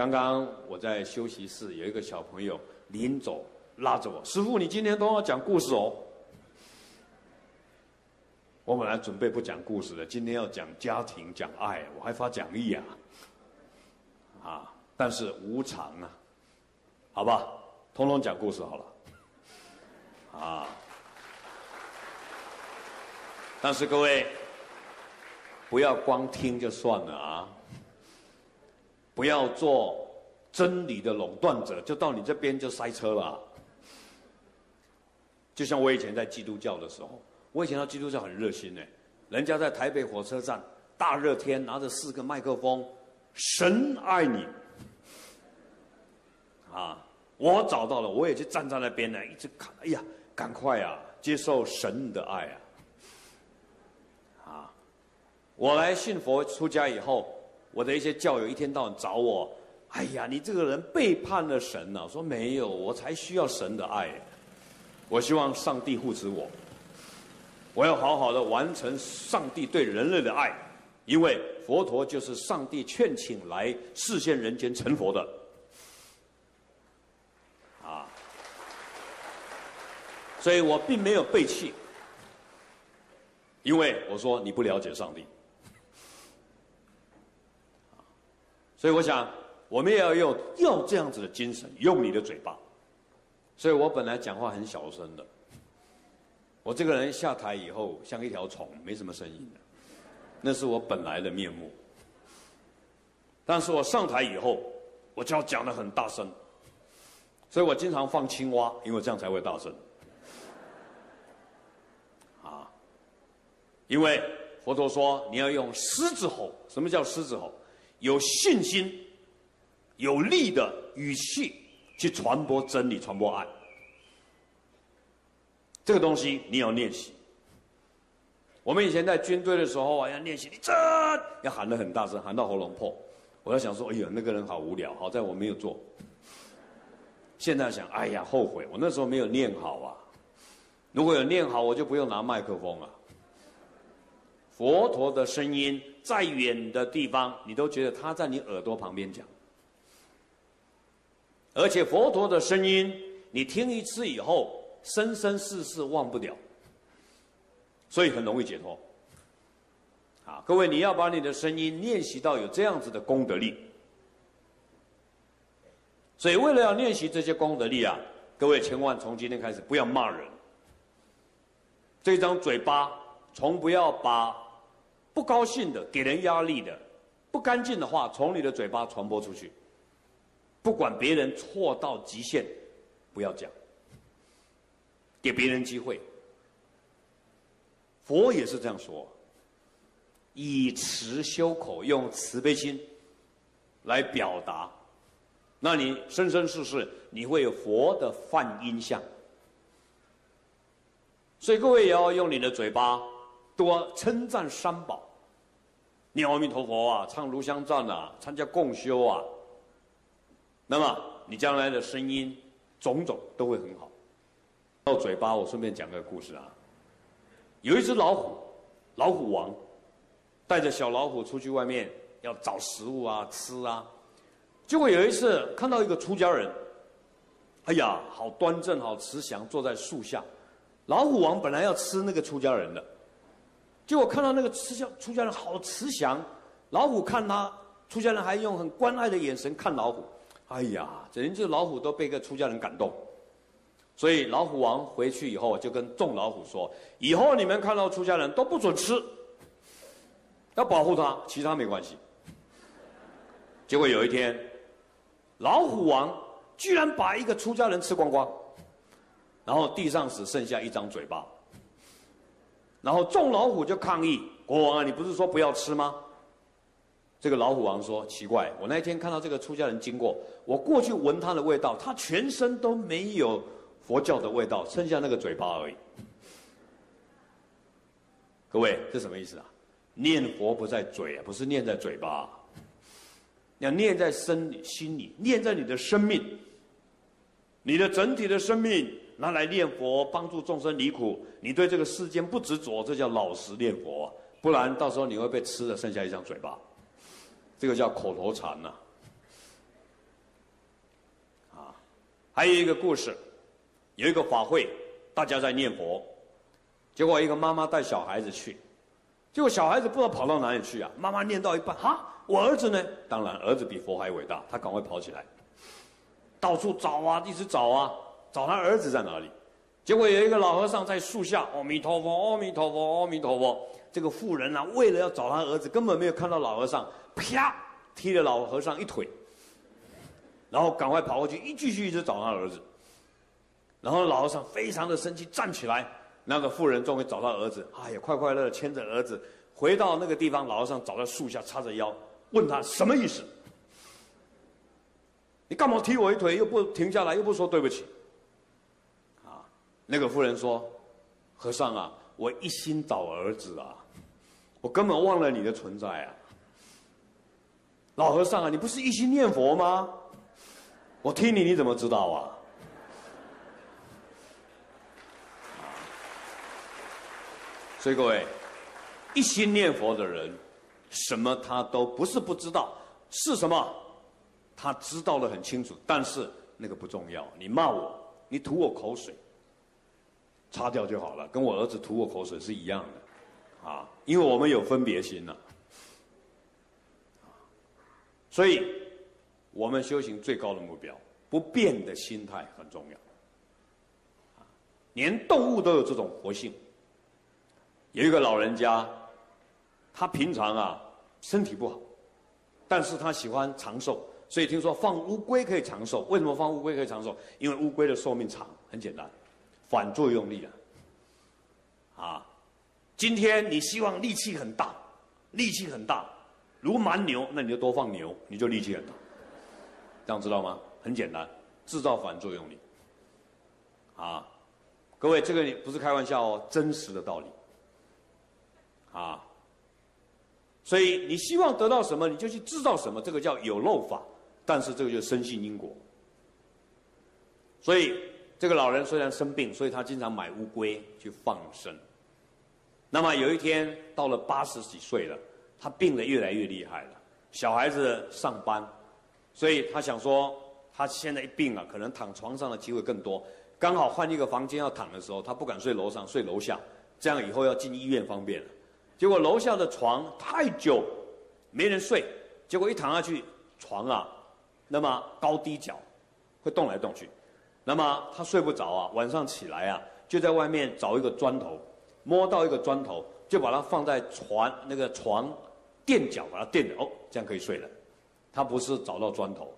刚刚我在休息室，有一个小朋友临走拉着我，师傅，你今天都要讲故事哦。我本来准备不讲故事的，今天要讲家庭、讲爱，我还发奖励啊，啊，但是无常啊，好吧，通通讲故事好了，啊，但是各位不要光听就算了啊，不要做真理的垄断者，就到你这边就塞车了，就像我以前在基督教的时候。我以前到基督教很热心呢，人家在台北火车站大热天拿着四个麦克风，神爱你，啊，我找到了，我也去站在那边呢，一直看，哎呀，赶快啊，接受神的爱啊，啊，我来信佛出家以后，我的一些教友一天到晚找我，哎呀，你这个人背叛了神了，说没有，我才需要神的爱，我希望上帝护持我。我要好好的完成上帝对人类的爱，因为佛陀就是上帝劝请来示现人间成佛的，啊，所以我并没有背弃，因为我说你不了解上帝，所以我想我们也要用要这样子的精神，用你的嘴巴，所以我本来讲话很小声的。我这个人下台以后像一条虫，没什么声音的，那是我本来的面目。但是我上台以后，我就要讲的很大声，所以我经常放青蛙，因为这样才会大声。啊，因为佛陀说你要用狮子吼，什么叫狮子吼？有信心、有力的语气去传播真理、传播爱。这个东西你要练习。我们以前在军队的时候啊，要练习，你这要喊得很大声，喊到喉咙破。我要想说，哎呀，那个人好无聊，好在我没有做。现在想，哎呀，后悔，我那时候没有练好啊。如果有练好，我就不用拿麦克风了。佛陀的声音再远的地方，你都觉得他在你耳朵旁边讲。而且佛陀的声音，你听一次以后。生生世世忘不了，所以很容易解脱。啊，各位，你要把你的声音练习到有这样子的功德力。所以，为了要练习这些功德力啊，各位千万从今天开始不要骂人。这张嘴巴从不要把不高兴的、给人压力的、不干净的话从你的嘴巴传播出去。不管别人错到极限，不要讲。给别人机会，佛也是这样说：以慈修口，用慈悲心来表达，那你生生世世你会有佛的梵音像。所以各位也要用你的嘴巴多称赞三宝，念阿弥陀佛啊，唱炉香赞啊，参加共修啊，那么你将来的声音种种都会很好。到嘴巴，我顺便讲个故事啊。有一只老虎，老虎王带着小老虎出去外面要找食物啊吃啊。结果有一次看到一个出家人，哎呀，好端正，好慈祥，坐在树下。老虎王本来要吃那个出家人的，结果看到那个慈祥出家人好慈祥，老虎看他，出家人还用很关爱的眼神看老虎。哎呀，整只老虎都被个出家人感动。所以老虎王回去以后，就跟众老虎说：“以后你们看到出家人都不准吃，要保护他，其他没关系。”结果有一天，老虎王居然把一个出家人吃光光，然后地上只剩下一张嘴巴。然后众老虎就抗议：“国王啊，你不是说不要吃吗？”这个老虎王说：“奇怪，我那天看到这个出家人经过，我过去闻他的味道，他全身都没有。”佛教的味道，剩下那个嘴巴而已。各位，这什么意思啊？念佛不在嘴，不是念在嘴巴，要念在身、心里，念在你的生命，你的整体的生命拿来念佛，帮助众生离苦。你对这个世间不执着，这叫老实念佛。不然到时候你会被吃的，剩下一张嘴巴，这个叫口头禅呐。啊还有一个故事，有一个法会，大家在念佛，结果一个妈妈带小孩子去，结果小孩子不知道跑到哪里去啊！妈妈念到一半，哈，我儿子呢？当然，儿子比佛还伟大，他赶快跑起来，到处找啊，一直找啊，找他儿子在哪里？结果有一个老和尚在树下，阿弥陀佛，阿弥陀佛，阿弥陀佛。这个妇人啊，为了要找他儿子，根本没有看到老和尚，啪，踢了老和尚一腿，然后赶快跑过去，一继续一直找他儿子。然后老和尚非常的生气，站起来，那个妇人终于找到儿子，哎呀，快快乐乐牵着儿子回到那个地方。老和尚找到树下，叉着腰，问他什么意思？你干嘛踢我一腿？又不停下来，又不说对不起。那个妇人说：“和尚啊，我一心找儿子啊。”我根本忘了你的存在啊！老和尚啊，你不是一心念佛吗？我听你，你怎么知道啊？所以各位，一心念佛的人，什么他都不是不知道，是什么？他知道的很清楚，但是那个不重要。你骂我，你吐我口水，擦掉就好了，跟我儿子吐我口水是一样的。啊，因为我们有分别心了，所以我们修行最高的目标，不变的心态很重要。连动物都有这种活性。有一个老人家，他平常啊身体不好，但是他喜欢长寿，所以听说放乌龟可以长寿。为什么放乌龟可以长寿？因为乌龟的寿命长，很简单，反作用力啊，啊。今天你希望力气很大，力气很大，如蛮牛，那你就多放牛，你就力气很大。这样知道吗？很简单，制造反作用力。啊，各位，这个你不是开玩笑哦，真实的道理。啊，所以你希望得到什么，你就去制造什么，这个叫有漏法。但是这个就深信因果。所以这个老人虽然生病，所以他经常买乌龟去放生。那么有一天到了八十几岁了，他病得越来越厉害了。小孩子上班，所以他想说，他现在一病啊，可能躺床上的机会更多。刚好换一个房间要躺的时候，他不敢睡楼上，睡楼下，这样以后要进医院方便了。结果楼下的床太久没人睡，结果一躺下去，床啊，那么高低脚会动来动去，那么他睡不着啊，晚上起来啊，就在外面找一个砖头。摸到一个砖头，就把它放在床那个床垫脚，把它垫着，哦，这样可以睡了。他不是找到砖头，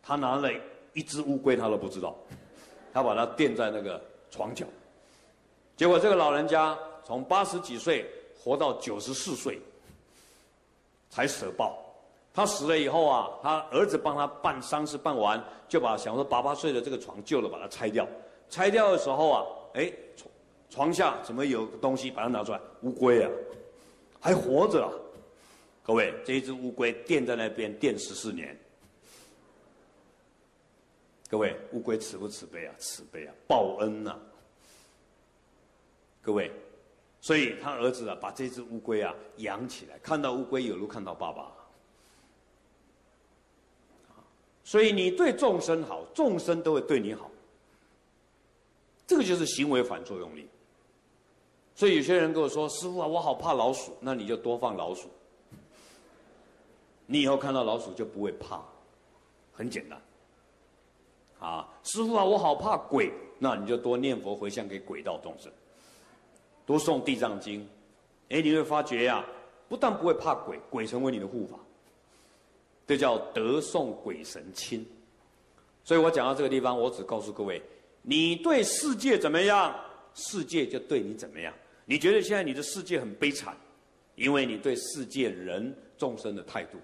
他拿了一只乌龟，他都不知道，他把它垫在那个床角。结果这个老人家从八十几岁活到九十四岁，才舍报。他死了以后啊，他儿子帮他办丧事办完，就把想说八八岁的这个床旧了，把它拆掉。拆掉的时候啊，哎。床床下怎么有东西？把它拿出来，乌龟啊，还活着啊！各位，这一只乌龟垫在那边垫十四年。各位，乌龟慈不慈悲啊？慈悲啊，报恩呐！各位，所以他儿子啊，把这只乌龟啊养起来，看到乌龟有如看到爸爸。所以你对众生好，众生都会对你好。这个就是行为反作用力。所以有些人跟我说：“师傅啊，我好怕老鼠。”那你就多放老鼠，你以后看到老鼠就不会怕，很简单。啊，师傅啊，我好怕鬼。那你就多念佛回向给鬼道众生，多诵地藏经。哎，你会发觉呀，不但不会怕鬼，鬼成为你的护法，这叫得送鬼神亲。所以我讲到这个地方，我只告诉各位：你对世界怎么样，世界就对你怎么样。你觉得现在你的世界很悲惨，因为你对世界人众生的态度。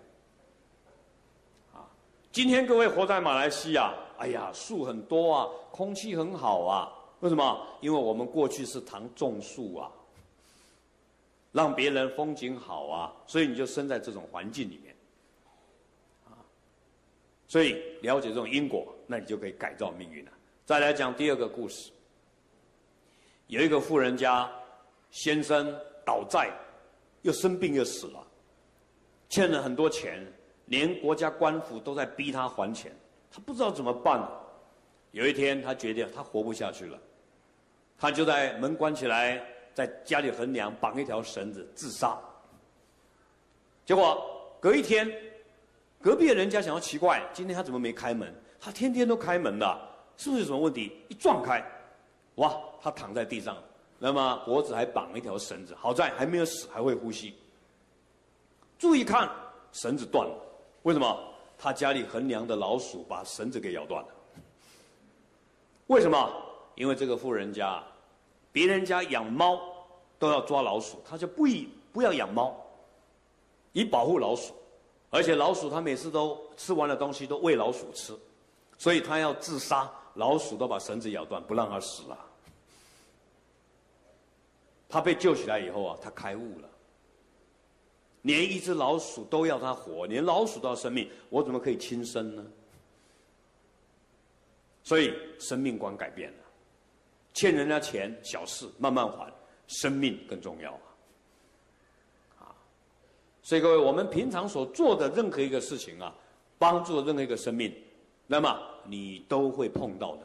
啊，今天各位活在马来西亚，哎呀，树很多啊，空气很好啊，为什么？因为我们过去是常种树啊，让别人风景好啊，所以你就生在这种环境里面。所以了解这种因果，那你就可以改造命运了。再来讲第二个故事，有一个富人家。先生倒债，又生病又死了，欠了很多钱，连国家官府都在逼他还钱，他不知道怎么办。有一天他决定他活不下去了，他就在门关起来，在家里横梁绑一条绳子自杀。结果隔一天，隔壁的人家想要奇怪，今天他怎么没开门？他天天都开门的，是不是有什么问题？一撞开，哇，他躺在地上，那么脖子还绑了一条绳子，好在还没有死，还会呼吸。注意看，绳子断了，为什么？他家里横梁的老鼠把绳子给咬断了。为什么？因为这个富人家，别人家养猫都要抓老鼠，他就不以不要养猫。以保护老鼠，而且老鼠它每次都吃完了东西都喂老鼠吃，所以它要自杀，老鼠都把绳子咬断，不让它死了。他被救起来以后啊，他开悟了。连一只老鼠都要它活，连老鼠都要生命，我怎么可以轻生呢？所以生命观改变了，欠人家钱小事慢慢还，生命更重要。所以各位，我们平常所做的任何一个事情啊，帮助任何一个生命，那么你都会碰到的。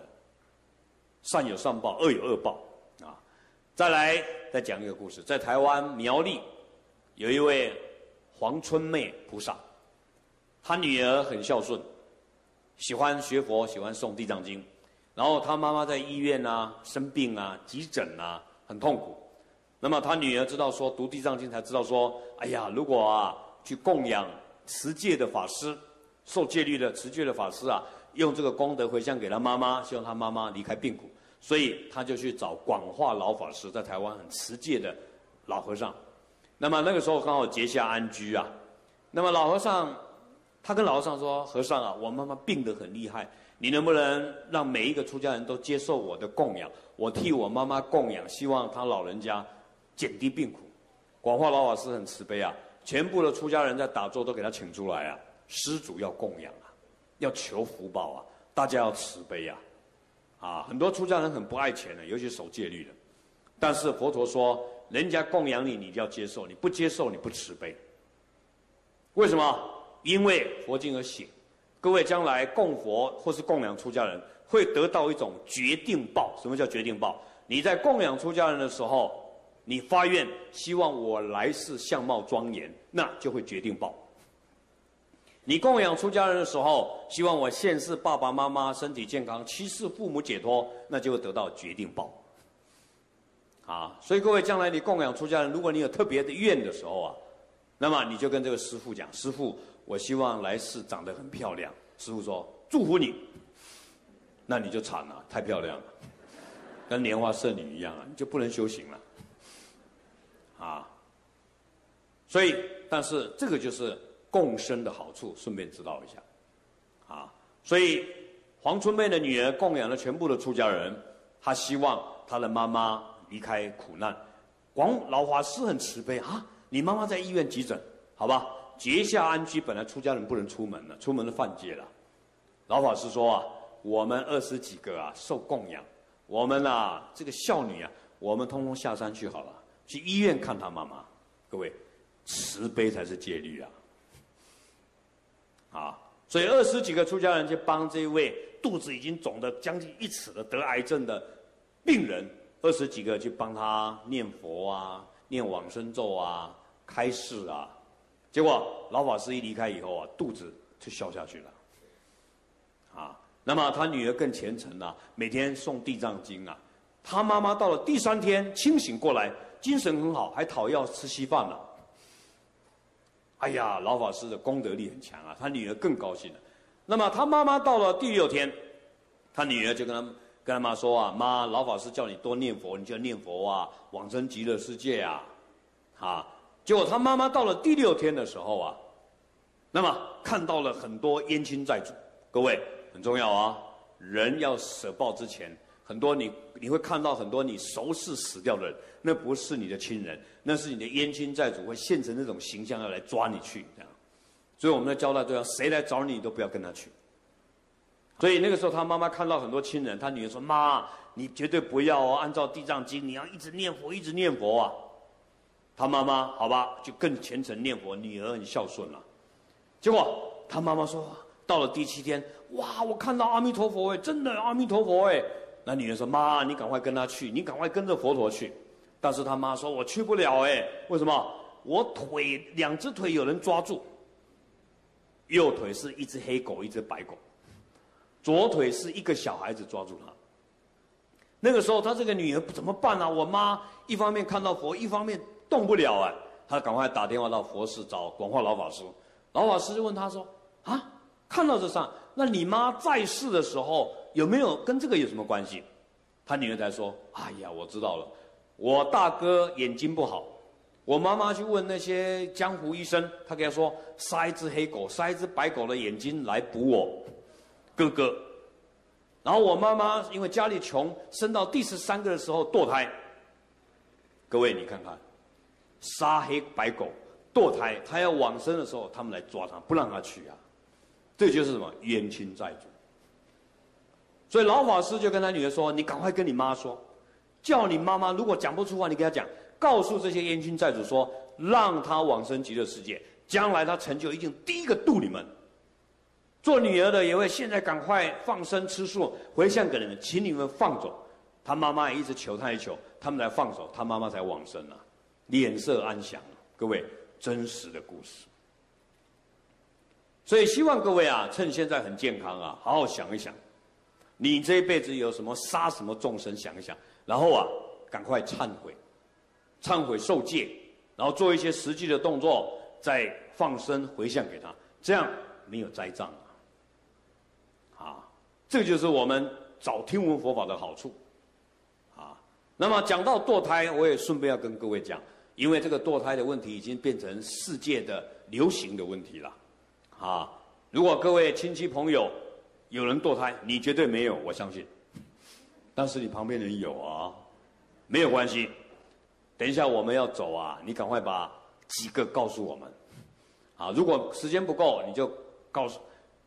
善有善报，恶有恶报，啊！再来再讲一个故事，在台湾苗栗，有一位黄春妹菩萨，她女儿很孝顺，喜欢学佛，喜欢诵地藏经，然后她妈妈在医院啊生病啊急诊啊很痛苦。那么他女儿知道说读地藏经才知道说，哎呀，如果啊去供养持戒的法师，受戒律的持戒的法师啊，用这个功德回向给他妈妈，希望他妈妈离开病苦，所以他就去找广化老法师，在台湾很持戒的老和尚。那么那个时候刚好结下安居啊，那么老和尚他跟老和尚说：“和尚啊，我妈妈病得很厉害，你能不能让每一个出家人都接受我的供养？我替我妈妈供养，希望他老人家。”减低病苦，广化老法师很慈悲啊，全部的出家人在打坐都给他请出来啊，施主要供养啊，要求福报啊，大家要慈悲啊，啊，很多出家人很不爱钱的，尤其守戒律的，但是佛陀说，人家供养你，你就要接受，你不接受你不慈悲，为什么？因为佛经而写，各位将来供佛或是供养出家人，会得到一种决定报。什么叫决定报？你在供养出家人的时候。你发愿希望我来世相貌庄严，那就会决定报。你供养出家人的时候，希望我现世爸爸妈妈身体健康，七世父母解脱，那就会得到决定报。啊，所以各位将来你供养出家人，如果你有特别的愿的时候啊，那么你就跟这个师傅讲：师傅，我希望来世长得很漂亮。师傅说：祝福你。那你就惨了，太漂亮了，跟莲花圣女一样啊，你就不能修行了。啊，所以，但是这个就是共生的好处，顺便知道一下，啊，所以黄春妹的女儿供养了全部的出家人，她希望她的妈妈离开苦难。广老法师很慈悲啊，你妈妈在医院急诊，好吧，结下安居，本来出家人不能出门了，出门的犯戒了。老法师说啊，我们二十几个啊受供养，我们啊这个孝女啊，我们通通下山去好了。去医院看他妈妈，各位，慈悲才是戒律啊！啊，所以二十几个出家人去帮这位肚子已经肿得将近一尺的得癌症的病人，二十几个去帮他念佛啊、念往生咒啊、开示啊。结果老法师一离开以后啊，肚子就消下去了。啊，那么他女儿更虔诚了，每天诵地藏经啊。他妈妈到了第三天清醒过来。精神很好，还讨要吃稀饭了。哎呀，老法师的功德力很强啊，他女儿更高兴了。那么他妈妈到了第六天，他女儿就跟他跟他妈说啊：“妈，老法师叫你多念佛，你就要念佛啊，往生极乐世界啊。”啊，结果他妈妈到了第六天的时候啊，那么看到了很多冤亲债主。各位很重要啊，人要舍报之前。很多你你会看到很多你熟识死掉的人，那不是你的亲人，那是你的冤亲债主，会现成那种形象要来抓你去这样。所以我们的交代都要，谁来找你都不要跟他去。所以那个时候他妈妈看到很多亲人，他女儿说：“妈，你绝对不要哦，按照地藏经，你要一直念佛，一直念佛啊。”他妈妈好吧，就更虔诚念佛，女儿很孝顺了。结果他妈妈说：“到了第七天，哇，我看到阿弥陀佛哎，真的阿弥陀佛哎。那女人说：“妈，你赶快跟他去，你赶快跟着佛陀去。”但是他妈说：“我去不了哎，为什么？我腿两只腿有人抓住，右腿是一只黑狗，一只白狗，左腿是一个小孩子抓住他。那个时候，他这个女儿怎么办啊？我妈一方面看到佛，一方面动不了哎。他赶快打电话到佛寺找广化老法师，老法师就问他说：‘啊，看到这上，那你妈在世的时候？’”有没有跟这个有什么关系？他女儿才说：“哎呀，我知道了，我大哥眼睛不好，我妈妈去问那些江湖医生，他给他说杀一只黑狗，杀一只白狗的眼睛来补我哥哥。然后我妈妈因为家里穷，生到第十三个的时候堕胎。各位你看看，杀黑白狗堕胎，他要往生的时候，他们来抓他，不让他去啊。这就是什么冤亲债主。”所以老法师就跟他女儿说：“你赶快跟你妈说，叫你妈妈如果讲不出话，你跟她讲，告诉这些冤亲债主说，让他往生极乐世界，将来他成就一定第一个度你们。做女儿的也会现在赶快放生吃素，回向给你们，请你们放走。他妈妈也一直求他一求，他们才放手，他妈妈才往生了，脸色安详。各位，真实的故事。所以希望各位啊，趁现在很健康啊，好好想一想。”你这一辈子有什么杀什么众生？想一想，然后啊，赶快忏悔，忏悔受戒，然后做一些实际的动作，再放生回向给他，这样没有灾障啊。啊，这就是我们找听闻佛法的好处。啊，那么讲到堕胎，我也顺便要跟各位讲，因为这个堕胎的问题已经变成世界的流行的问题了。啊，如果各位亲戚朋友，有人堕胎，你绝对没有，我相信。但是你旁边人有啊，没有关系。等一下我们要走啊，你赶快把几个告诉我们。啊，如果时间不够，你就告诉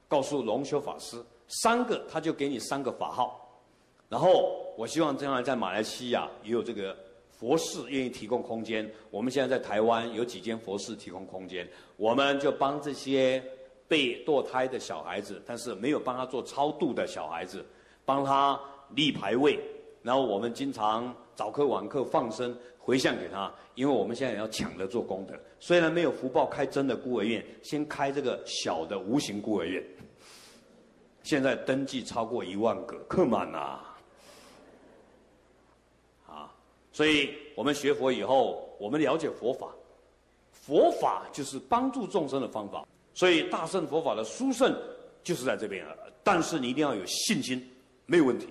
告诉龙修法师三个，他就给你三个法号。然后我希望将来在马来西亚也有这个佛寺愿意提供空间。我们现在在台湾有几间佛寺提供空间，我们就帮这些。被堕胎的小孩子，但是没有帮他做超度的小孩子，帮他立牌位，然后我们经常早课晚课放生回向给他，因为我们现在要抢着做功德。虽然没有福报开真的孤儿院，先开这个小的无形孤儿院，现在登记超过一万个，客满呐。啊，所以我们学佛以后，我们了解佛法，佛法就是帮助众生的方法。所以大圣佛法的殊胜就是在这边啊，但是你一定要有信心，没有问题。